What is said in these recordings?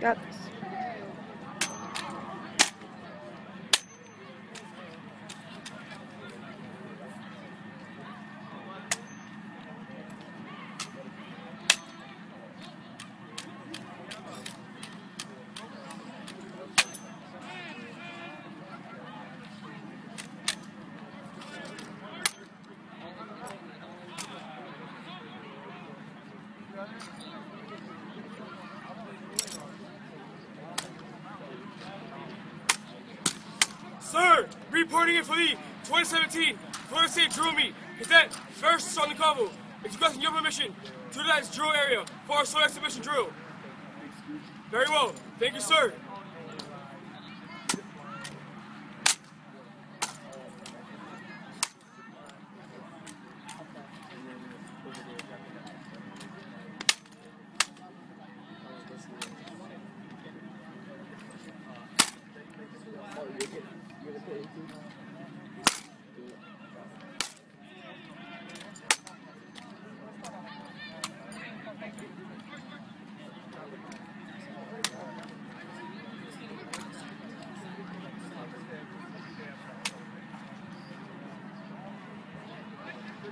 Got this. Sir, reporting it for the 2017 Florida State Drill Meet. Cadet First Sergeant Cabo is requesting your permission to utilize drill area for our solo exhibition drill. Very well. Thank you, sir.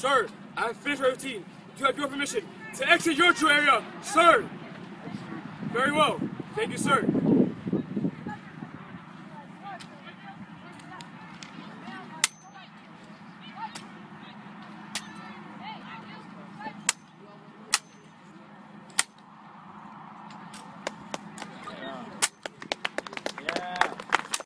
Sir, I have finished my routine. Do you have your permission to exit your drill area, sir? Very well. Thank you, sir.